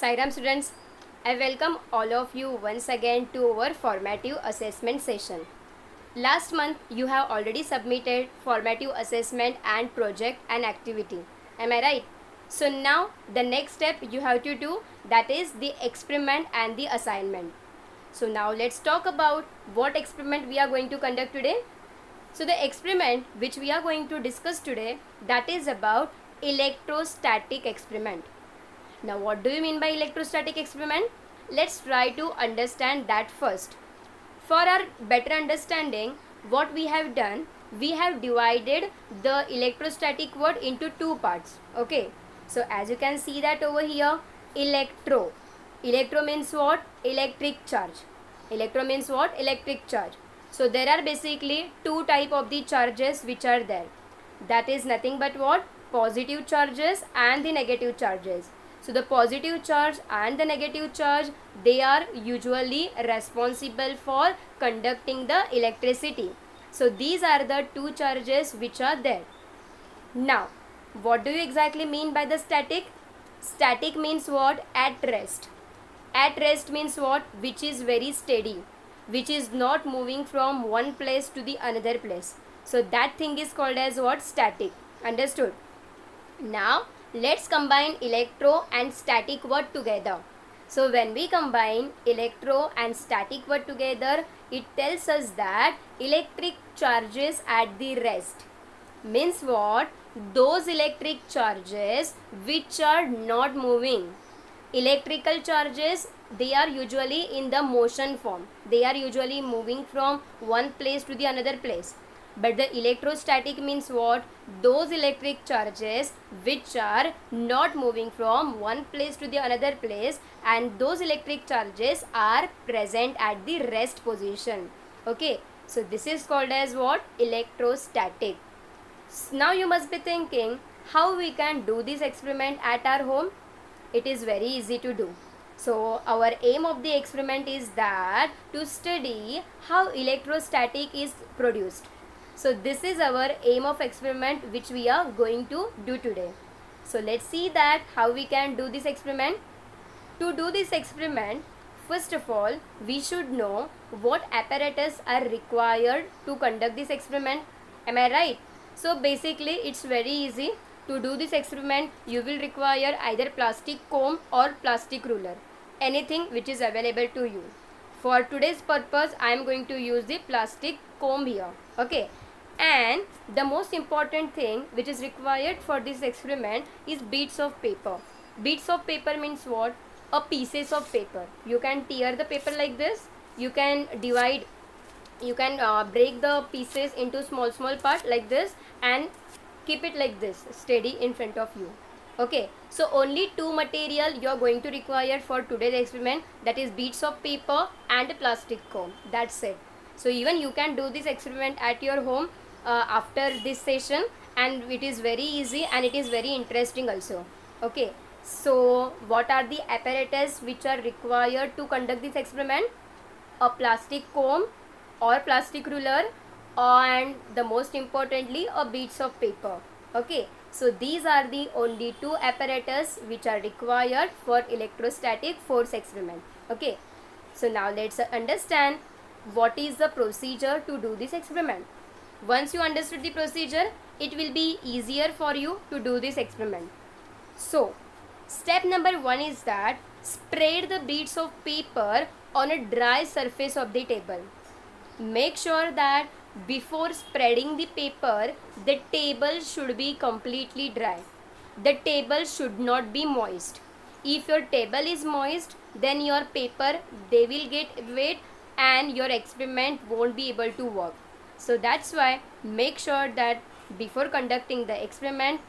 Sairam students, I welcome all of you once again to our formative assessment session. Last month you have already submitted formative assessment and project and activity. Am I right? So now the next step you have to do that is the experiment and the assignment. So now let's talk about what experiment we are going to conduct today. So the experiment which we are going to discuss today that is about electrostatic experiment. Now what do you mean by electrostatic experiment? Let's try to understand that first. For our better understanding what we have done we have divided the electrostatic word into two parts. Okay. So as you can see that over here electro. Electro means what? Electric charge. Electro means what? Electric charge. So there are basically two type of the charges which are there. That is nothing but what? Positive charges and the negative charges. So the positive charge and the negative charge they are usually responsible for conducting the electricity. So these are the two charges which are there. Now what do you exactly mean by the static? Static means what? At rest. At rest means what? Which is very steady. Which is not moving from one place to the another place. So that thing is called as what? Static. Understood? Now let's combine electro and static word together. So when we combine electro and static word together, it tells us that electric charges at the rest. Means what? Those electric charges which are not moving. Electrical charges, they are usually in the motion form. They are usually moving from one place to the another place but the electrostatic means what? Those electric charges which are not moving from one place to the another place and those electric charges are present at the rest position. Okay so this is called as what? Electrostatic. Now you must be thinking how we can do this experiment at our home? It is very easy to do. So our aim of the experiment is that to study how electrostatic is produced so this is our aim of experiment which we are going to do today. So let's see that how we can do this experiment. To do this experiment, first of all, we should know what apparatus are required to conduct this experiment. Am I right? So basically it's very easy. To do this experiment, you will require either plastic comb or plastic ruler. Anything which is available to you. For today's purpose, I am going to use the plastic comb here. Okay and the most important thing which is required for this experiment is beads of paper. Beads of paper means what? A pieces of paper. You can tear the paper like this. You can divide you can uh, break the pieces into small small part like this and keep it like this steady in front of you. Okay so only two material you are going to require for today's experiment that is beads of paper and a plastic comb. That's it. So even you can do this experiment at your home uh, after this session and it is very easy and it is very interesting also. Okay so what are the apparatus which are required to conduct this experiment? A plastic comb or plastic ruler and the most importantly a beads of paper. Okay so these are the only two apparatus which are required for electrostatic force experiment. Okay so now let's understand what is the procedure to do this experiment once you understood the procedure, it will be easier for you to do this experiment. So, step number one is that spread the beads of paper on a dry surface of the table. Make sure that before spreading the paper, the table should be completely dry. The table should not be moist. If your table is moist, then your paper, they will get wet and your experiment won't be able to work. So that's why make sure that before conducting the experiment,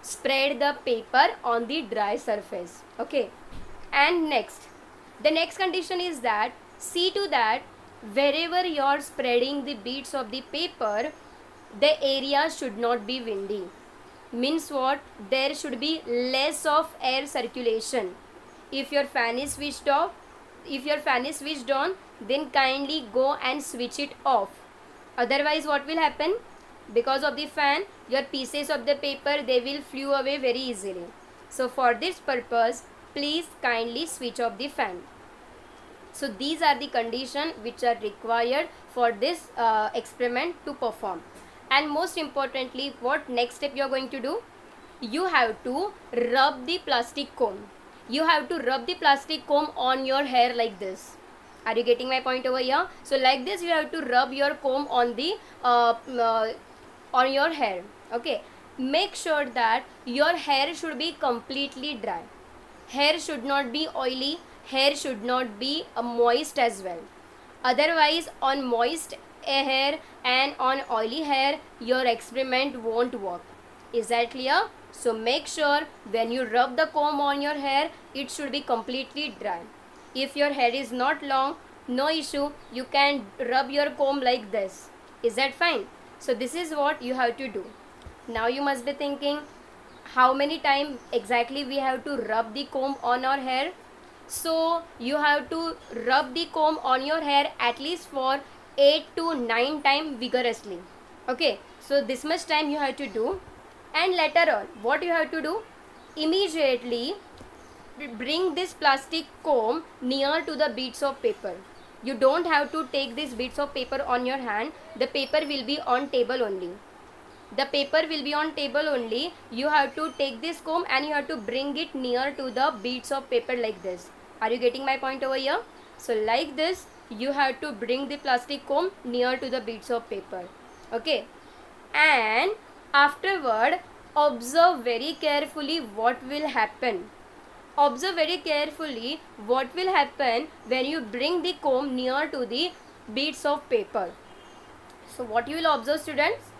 spread the paper on the dry surface. Okay. And next, the next condition is that see to that wherever you are spreading the beads of the paper, the area should not be windy. Means what? There should be less of air circulation. If your fan is switched off, if your fan is switched on, then kindly go and switch it off otherwise what will happen? Because of the fan your pieces of the paper they will flew away very easily. So for this purpose please kindly switch off the fan. So these are the condition which are required for this uh, experiment to perform. And most importantly what next step you are going to do? You have to rub the plastic comb. You have to rub the plastic comb on your hair like this are you getting my point over here? So like this you have to rub your comb on the uh, uh, on your hair okay? Make sure that your hair should be completely dry. Hair should not be oily. Hair should not be uh, moist as well. Otherwise on moist hair and on oily hair your experiment won't work. Is that clear? So make sure when you rub the comb on your hair it should be completely dry if your hair is not long no issue. You can rub your comb like this. Is that fine? So this is what you have to do. Now you must be thinking how many time exactly we have to rub the comb on our hair? So you have to rub the comb on your hair at least for 8 to 9 time vigorously. Okay so this much time you have to do. And later on what you have to do? Immediately bring this plastic comb near to the beads of paper. You don't have to take these bits of paper on your hand. The paper will be on table only. The paper will be on table only. You have to take this comb and you have to bring it near to the beads of paper like this. Are you getting my point over here? So like this you have to bring the plastic comb near to the beads of paper. Okay? And afterward observe very carefully what will happen observe very carefully what will happen when you bring the comb near to the beads of paper. So what you will observe students?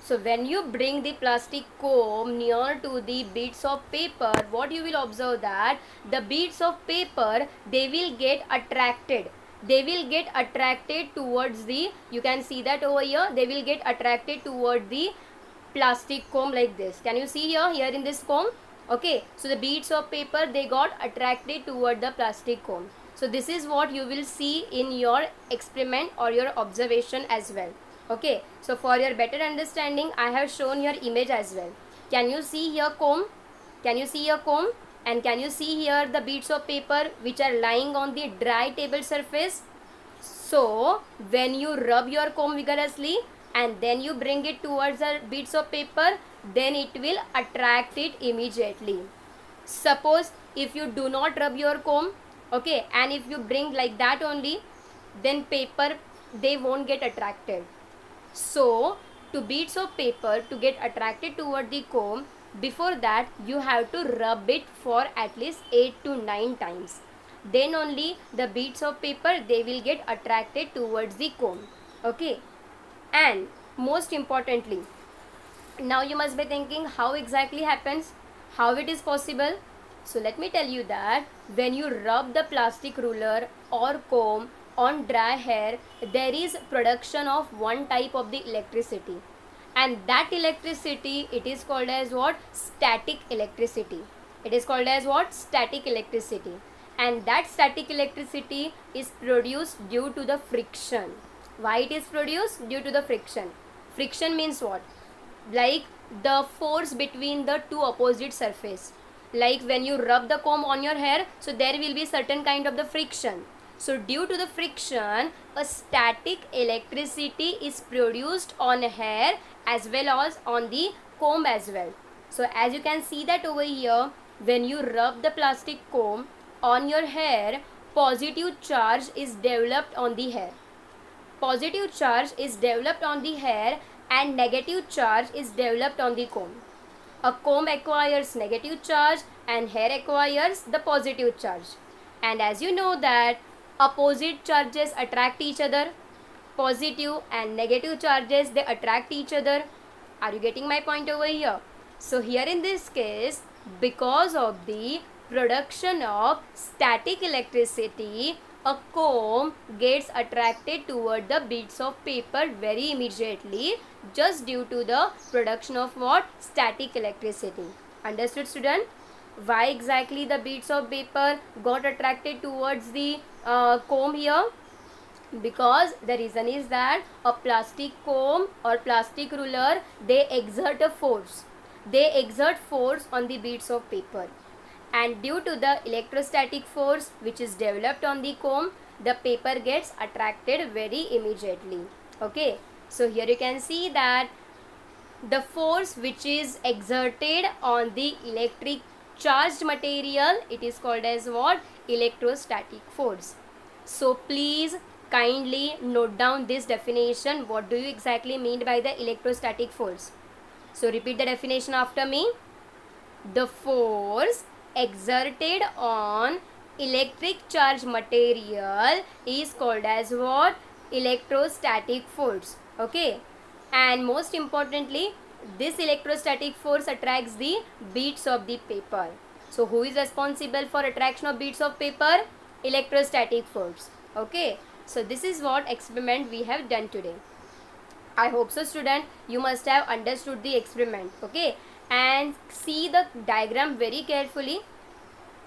So when you bring the plastic comb near to the beads of paper what you will observe that the beads of paper they will get attracted. They will get attracted towards the you can see that over here they will get attracted toward the plastic comb like this. Can you see here here in this comb okay so the beads of paper they got attracted toward the plastic comb. So this is what you will see in your experiment or your observation as well. Okay so for your better understanding i have shown your image as well. Can you see here comb? Can you see your comb? And can you see here the beads of paper which are lying on the dry table surface? So when you rub your comb vigorously and then you bring it towards the beads of paper then it will attract it immediately. Suppose if you do not rub your comb okay and if you bring like that only then paper they won't get attracted. So to beads of paper to get attracted toward the comb before that you have to rub it for at least 8 to 9 times. Then only the beads of paper they will get attracted towards the comb okay? And most importantly now you must be thinking how exactly happens? How it is possible? So let me tell you that when you rub the plastic ruler or comb on dry hair there is production of one type of the electricity. And that electricity it is called as what? Static electricity. It is called as what? Static electricity. And that static electricity is produced due to the friction. Why it is produced? Due to the friction. Friction means what like the force between the two opposite surface. Like when you rub the comb on your hair so there will be certain kind of the friction. So due to the friction a static electricity is produced on hair as well as on the comb as well. So as you can see that over here when you rub the plastic comb on your hair positive charge is developed on the hair. Positive charge is developed on the hair and negative charge is developed on the comb. A comb acquires negative charge and hair acquires the positive charge. And as you know that opposite charges attract each other, positive and negative charges they attract each other. Are you getting my point over here? So here in this case, because of the production of static electricity, a comb gets attracted toward the beads of paper very immediately just due to the production of what? Static electricity. Understood student? Why exactly the beads of paper got attracted towards the uh, comb here? Because the reason is that a plastic comb or plastic ruler they exert a force. They exert force on the beads of paper and due to the electrostatic force which is developed on the comb the paper gets attracted very immediately. Okay? So here you can see that the force which is exerted on the electric charged material it is called as what? Electrostatic force. So please kindly note down this definition. What do you exactly mean by the electrostatic force? So repeat the definition after me. The force exerted on electric charge material is called as what? Electrostatic force okay? And most importantly this electrostatic force attracts the beads of the paper. So who is responsible for attraction of beads of paper? Electrostatic force okay? So this is what experiment we have done today. I hope so student you must have understood the experiment okay and see the diagram very carefully.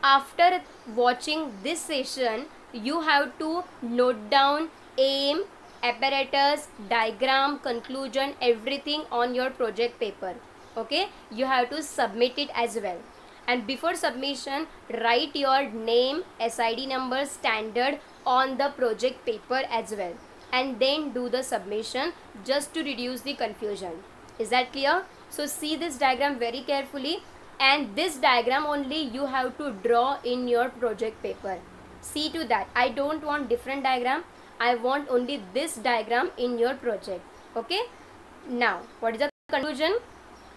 After watching this session you have to note down aim apparatus diagram conclusion everything on your project paper. Okay? You have to submit it as well. And before submission write your name sid number standard on the project paper as well. And then do the submission just to reduce the confusion. Is that clear so see this diagram very carefully and this diagram only you have to draw in your project paper. See to that. I don't want different diagram. I want only this diagram in your project. Okay? Now what is the conclusion?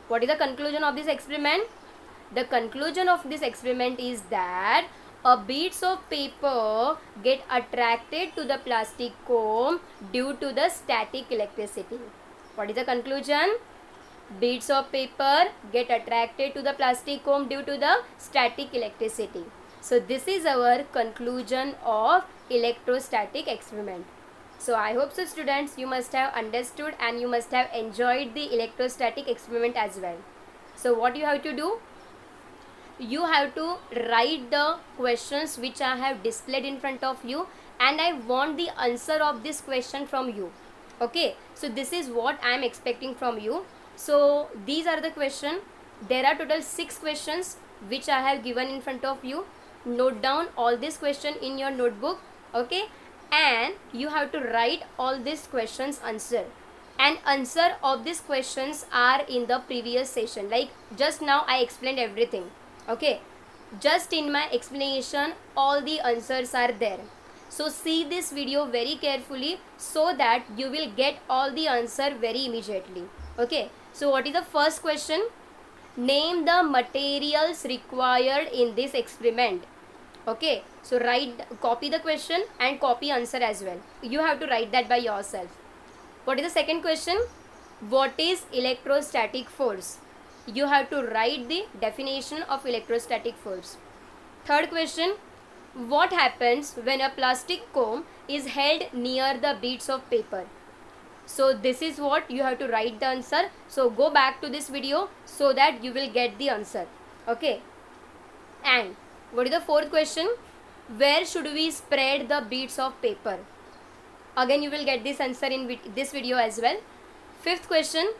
What is the conclusion of this experiment? The conclusion of this experiment is that a beads of paper get attracted to the plastic comb due to the static electricity. What is the conclusion Beads of paper get attracted to the plastic comb due to the static electricity. So this is our conclusion of electrostatic experiment. So I hope so students you must have understood and you must have enjoyed the electrostatic experiment as well. So what you have to do? You have to write the questions which I have displayed in front of you and I want the answer of this question from you. Okay, so this is what I am expecting from you so these are the question. There are total six questions which i have given in front of you. Note down all this question in your notebook okay? And you have to write all these questions answer. And answer of these questions are in the previous session. Like just now i explained everything okay? Just in my explanation all the answers are there. So see this video very carefully so that you will get all the answer very immediately okay so what is the first question? Name the materials required in this experiment. Okay. So write, copy the question and copy answer as well. You have to write that by yourself. What is the second question? What is electrostatic force? You have to write the definition of electrostatic force. Third question. What happens when a plastic comb is held near the beads of paper? So this is what you have to write the answer. So go back to this video so that you will get the answer. Okay? And what is the fourth question? Where should we spread the beads of paper? Again you will get this answer in this video as well. Fifth question.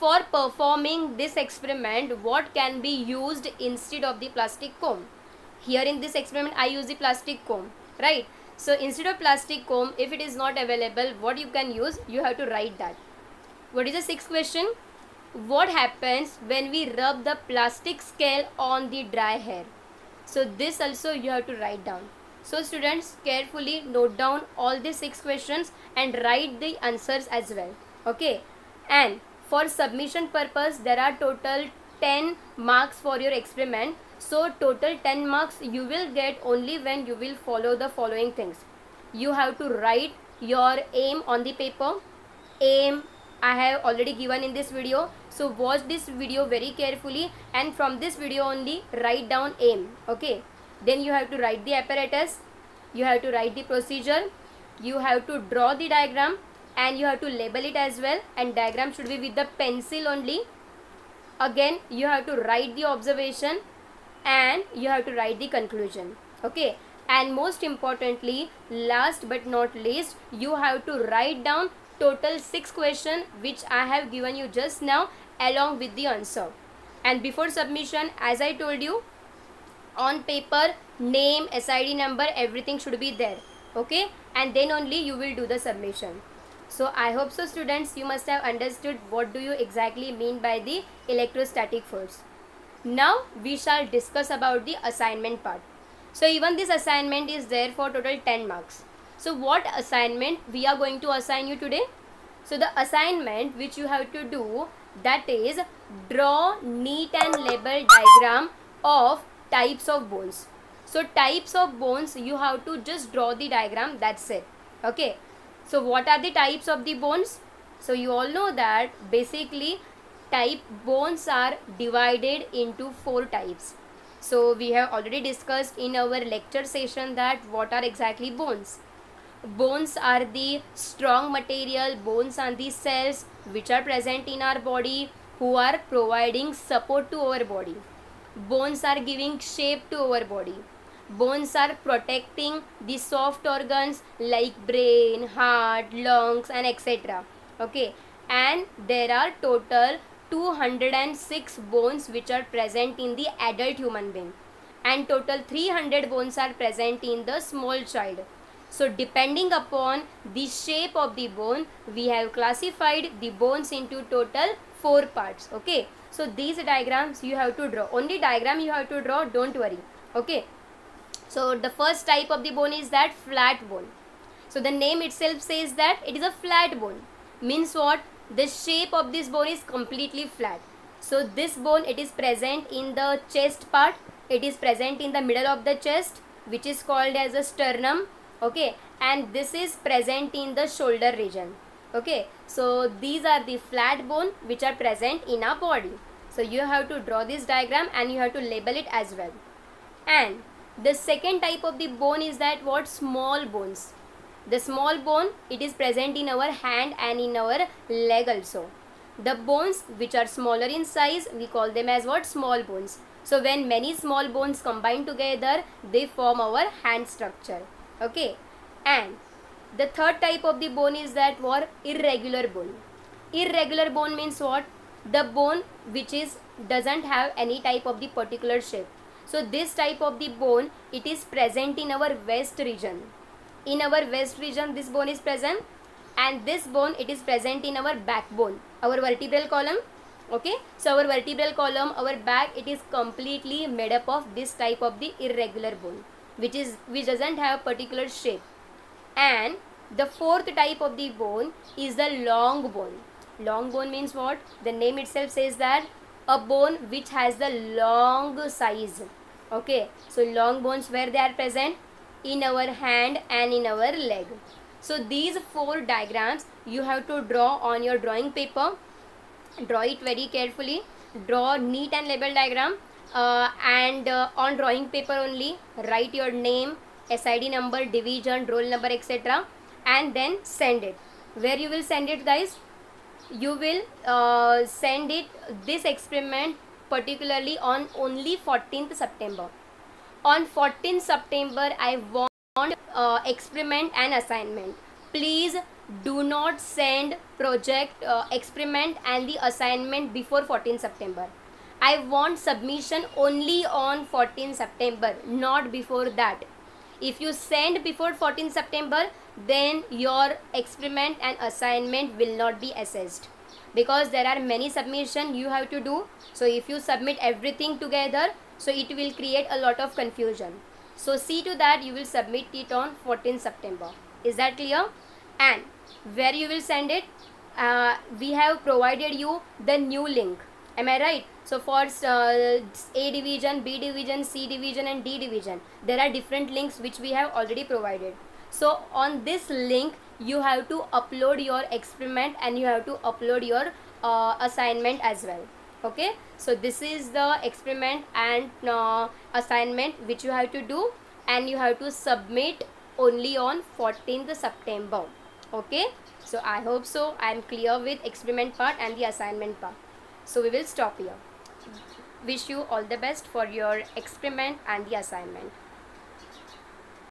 For performing this experiment what can be used instead of the plastic comb? Here in this experiment i use the plastic comb right so instead of plastic comb, if it is not available, what you can use, you have to write that. What is the sixth question? What happens when we rub the plastic scale on the dry hair? So this also you have to write down. So students carefully note down all the six questions and write the answers as well. Okay. And for submission purpose, there are total 10 marks for your experiment so total 10 marks you will get only when you will follow the following things. You have to write your aim on the paper. Aim I have already given in this video. So watch this video very carefully and from this video only write down aim. Okay. Then you have to write the apparatus. You have to write the procedure. You have to draw the diagram and you have to label it as well and diagram should be with the pencil only. Again you have to write the observation and you have to write the conclusion. Okay? And most importantly last but not least you have to write down total six question which i have given you just now along with the answer. And before submission as i told you on paper name sid number everything should be there. Okay? And then only you will do the submission. So i hope so students you must have understood what do you exactly mean by the electrostatic force now we shall discuss about the assignment part. So even this assignment is there for total 10 marks. So what assignment we are going to assign you today? So the assignment which you have to do that is draw neat and label diagram of types of bones. So types of bones you have to just draw the diagram that's it. Okay? So what are the types of the bones? So you all know that basically type bones are divided into four types. So we have already discussed in our lecture session that what are exactly bones. Bones are the strong material bones are the cells which are present in our body who are providing support to our body. Bones are giving shape to our body. Bones are protecting the soft organs like brain heart lungs and etc okay? And there are total 206 bones which are present in the adult human being and total 300 bones are present in the small child so depending upon the shape of the bone, we have classified the bones into total four parts. Okay. So these diagrams you have to draw. Only diagram you have to draw. Don't worry. Okay. So the first type of the bone is that flat bone. So the name itself says that it is a flat bone. Means what? The shape of this bone is completely flat. So this bone it is present in the chest part. It is present in the middle of the chest which is called as a sternum okay? And this is present in the shoulder region okay? So these are the flat bone which are present in our body. So you have to draw this diagram and you have to label it as well. And the second type of the bone is that what? Small bones the small bone it is present in our hand and in our leg also. The bones which are smaller in size we call them as what? Small bones. So when many small bones combine together they form our hand structure. Okay? And the third type of the bone is that what? Irregular bone. Irregular bone means what? The bone which is doesn't have any type of the particular shape. So this type of the bone it is present in our waist region in our west region this bone is present. And this bone it is present in our backbone our vertebral column. Okay? So our vertebral column our back it is completely made up of this type of the irregular bone which is which doesn't have particular shape. And the fourth type of the bone is the long bone. Long bone means what? The name itself says that a bone which has the long size. Okay? So long bones where they are present in our hand and in our leg. So these four diagrams you have to draw on your drawing paper. Draw it very carefully. Draw neat and label diagram uh, and uh, on drawing paper only write your name SID number division roll number etc and then send it. Where you will send it guys? You will uh, send it this experiment particularly on only 14th September on 14th September I want uh, experiment and assignment please do not send project uh, experiment and the assignment before 14th September I want submission only on 14 September, not before that. If you send before 14 September, then your experiment and assignment will not be assessed because there are many submission you have to do. So if you submit everything together, so it will create a lot of confusion. So see to that you will submit it on 14 September. Is that clear? And where you will send it, uh, we have provided you the new link. Am I right? So for uh, A division, B division, C division and D division, there are different links which we have already provided. So on this link, you have to upload your experiment and you have to upload your uh, assignment as well. Okay. So this is the experiment and uh, assignment which you have to do and you have to submit only on 14th September. Okay. So I hope so. I am clear with experiment part and the assignment part. So we will stop here wish you all the best for your experiment and the assignment